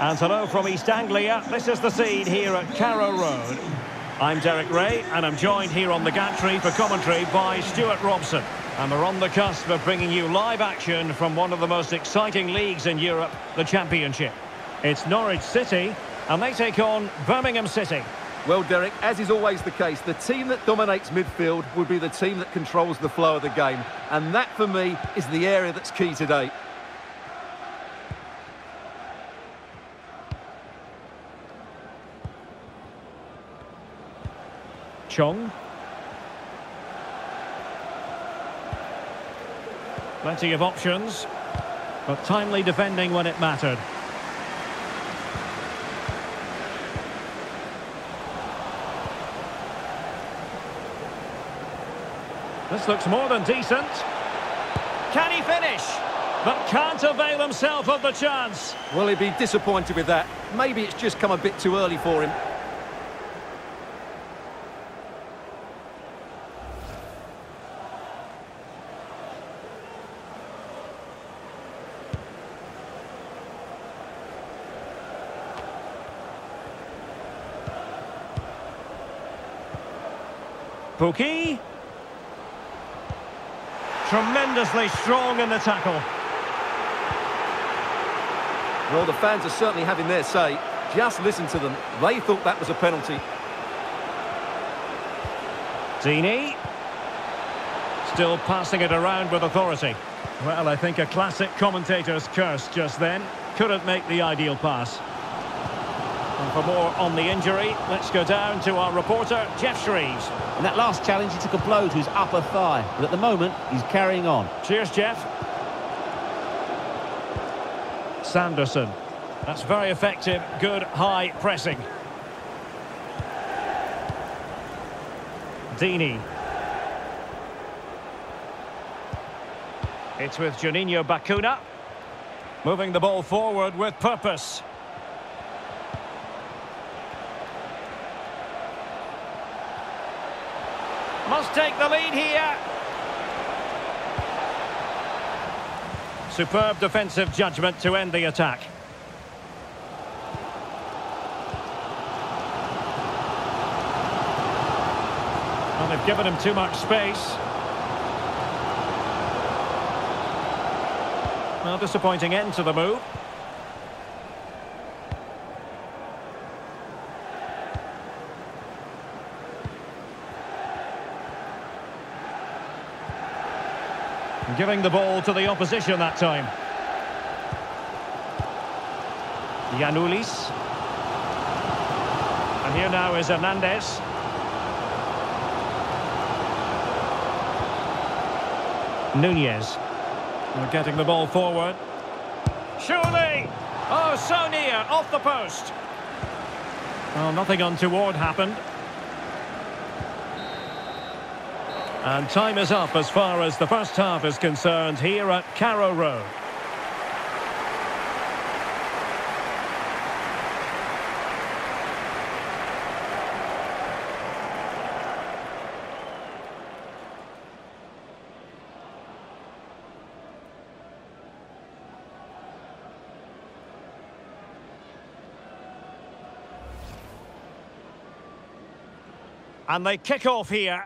And hello from East Anglia. This is the scene here at Carrow Road. I'm Derek Rae, and I'm joined here on the gantry for commentary by Stuart Robson. And we're on the cusp of bringing you live action from one of the most exciting leagues in Europe, the Championship. It's Norwich City, and they take on Birmingham City. Well, Derek, as is always the case, the team that dominates midfield would be the team that controls the flow of the game. And that, for me, is the area that's key today. Chong. Plenty of options, but timely defending when it mattered. This looks more than decent. Can he finish? But can't avail himself of the chance. Will he'd be disappointed with that. Maybe it's just come a bit too early for him. Pukki. Tremendously strong in the tackle. Well, the fans are certainly having their say. Just listen to them. They thought that was a penalty. Deeney. Still passing it around with authority. Well, I think a classic commentator's curse just then. Couldn't make the ideal pass. And for more on the injury, let's go down to our reporter, Geoff Shreeves. In that last challenge, he took a blow to his upper thigh. But at the moment, he's carrying on. Cheers, Jeff. Sanderson. That's very effective. Good high pressing. Deeney. It's with Juninho Bacuna. Moving the ball forward with purpose. Must take the lead here. Superb defensive judgment to end the attack. Well, they've given him too much space. Well, disappointing end to the move. Giving the ball to the opposition that time. Giannoulis. And here now is Hernandez. Nunez. We're getting the ball forward. Surely! Oh, so near, off the post. Well, nothing untoward happened. And time is up as far as the first half is concerned here at Carrow Road. And they kick off here.